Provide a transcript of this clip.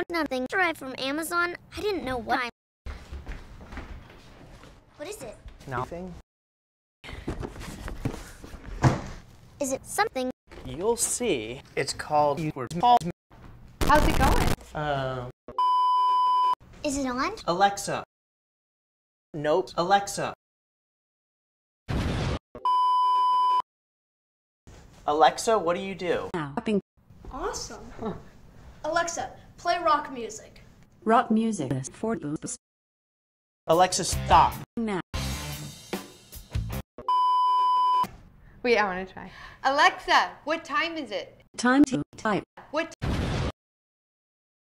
What nothing derived from Amazon? I didn't know what time. What is it? Nothing. Is it something? You'll see. It's called. How's it going? Um, Is it on? Alexa. Nope. Alexa. Alexa, what do you do? Now. Awesome. Alexa, play rock music. Rock music for boops. Alexa, stop. Now. Wait, I want to try. Alexa, what time is it? Time to type. What?